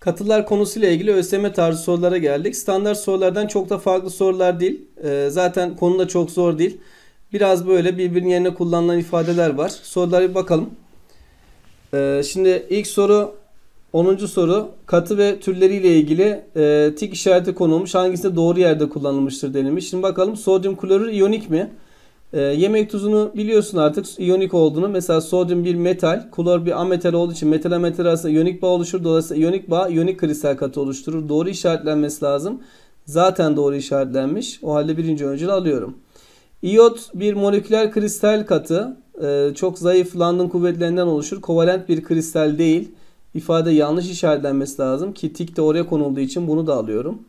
Katılar konusuyla ilgili ÖSYM tarzı sorulara geldik. Standart sorulardan çok da farklı sorular değil. Ee, zaten konu da çok zor değil. Biraz böyle birbirinin yerine kullanılan ifadeler var. Sorulara bir bakalım. Ee, şimdi ilk soru 10. soru katı ve türleriyle ilgili e, tik işareti konulmuş. Hangisi doğru yerde kullanılmıştır denilmiş. Şimdi bakalım sodyum klorür iyonik mi? E, yemek tuzunu biliyorsun artık iyonik olduğunu. Mesela sodyum bir metal, klor bir ametal olduğu için metal metal arasında iyonik bağ oluşur. Dolayısıyla iyonik bağ iyonik kristal katı oluşturur. Doğru işaretlenmesi lazım. Zaten doğru işaretlenmiş. O halde birinci öncül alıyorum. İyot bir moleküler kristal katı. E, çok zayıf London kuvvetlerinden oluşur. Kovalent bir kristal değil. İfade yanlış işaretlenmesi lazım ki tik de oraya konulduğu için bunu da alıyorum.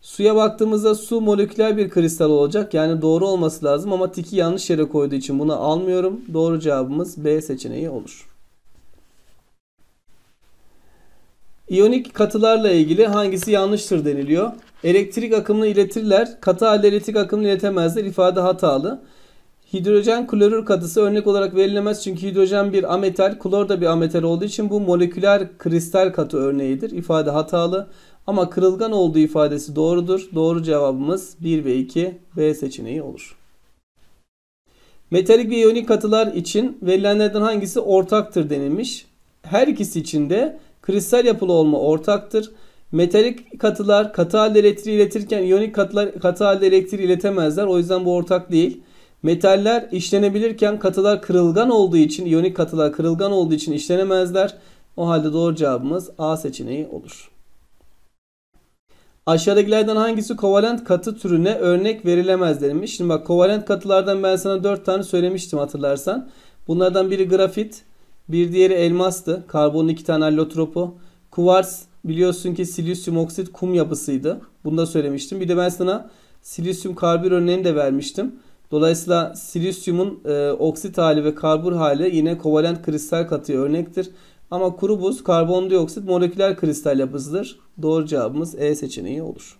Suya baktığımızda su moleküler bir kristal olacak. Yani doğru olması lazım ama tiki yanlış yere koyduğu için bunu almıyorum. Doğru cevabımız B seçeneği olur. İyonik katılarla ilgili hangisi yanlıştır deniliyor. Elektrik akımını iletirler. Katı halde elektrik akımını iletemezler. İfade hatalı. Hidrojen klorür katısı örnek olarak verilemez çünkü hidrojen bir ametal, klor da bir ametal olduğu için bu moleküler kristal katı örneğidir. İfade hatalı ama kırılgan olduğu ifadesi doğrudur. Doğru cevabımız 1 ve 2 B seçeneği olur. Metalik ve iyonik katılar için verilenlerden hangisi ortaktır denilmiş. Her ikisi için de kristal yapılı olma ortaktır. Metalik katılar katı halde elektriği iletirken iyonik katılar katı halde elektriği iletemezler. O yüzden bu ortak değil. Metaller işlenebilirken katılar kırılgan olduğu için, iyonik katılar kırılgan olduğu için işlenemezler. O halde doğru cevabımız A seçeneği olur. Aşağıdakilerden hangisi kovalent katı türüne örnek verilemez denilmiş. Şimdi bak kovalent katılardan ben sana 4 tane söylemiştim hatırlarsan. Bunlardan biri grafit, bir diğeri elmastı. Karbonun 2 tane allotropu. Kuvars biliyorsun ki silisyum oksit kum yapısıydı. Bunu da söylemiştim. Bir de ben sana silisyum karbür örneğini de vermiştim. Dolayısıyla silisyumun e, oksit hali ve karbür hali yine kovalent kristal katıya örnektir. Ama kuru buz karbondioksit moleküler kristal yapısıdır. Doğru cevabımız E seçeneği olur.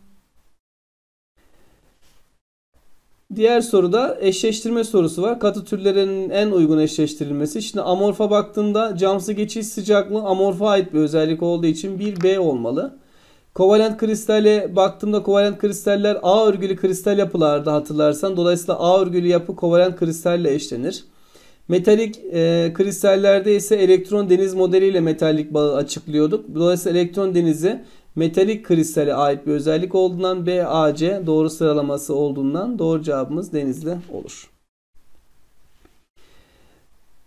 Diğer soruda eşleştirme sorusu var. Katı türlerinin en uygun eşleştirilmesi. Şimdi amorfa baktığında camsı geçiş sıcaklığı amorfa ait bir özellik olduğu için bir B olmalı. Kovalent kristale baktığımda kovalent kristaller A örgülü kristal yapılarda hatırlarsan. Dolayısıyla A örgülü yapı kovalent kristalle eşlenir. Metalik e, kristallerde ise elektron deniz modeliyle metallik bağı açıklıyorduk. Dolayısıyla elektron denizi metalik kristale ait bir özellik olduğundan BAC doğru sıralaması olduğundan doğru cevabımız denizli olur.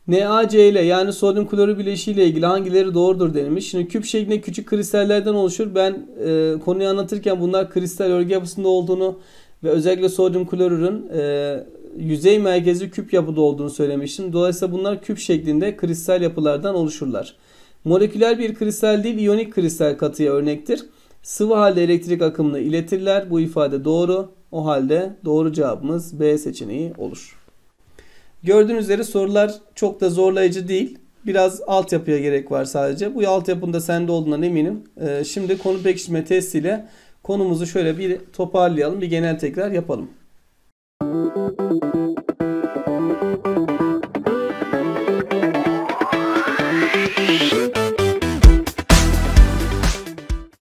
NaC ile yani sodyum klorür bileşiği ile ilgili hangileri doğrudur denilmiş. Şimdi küp şeklinde küçük kristallerden oluşur. Ben e, konuyu anlatırken bunlar kristal örgü yapısında olduğunu ve özellikle sodyum klorürün e, yüzey merkezi küp yapıda olduğunu söylemiştim. Dolayısıyla bunlar küp şeklinde kristal yapılardan oluşurlar. Moleküler bir kristal değil, iyonik kristal katıya örnektir. Sıvı halde elektrik akımını iletirler. Bu ifade doğru. O halde doğru cevabımız B seçeneği olur. Gördüğünüz üzere sorular çok da zorlayıcı değil. Biraz altyapıya gerek var sadece. Bu altyapının da sende olduğundan eminim. Ee, şimdi konu pekiştirme testiyle konumuzu şöyle bir toparlayalım. Bir genel tekrar yapalım. Müzik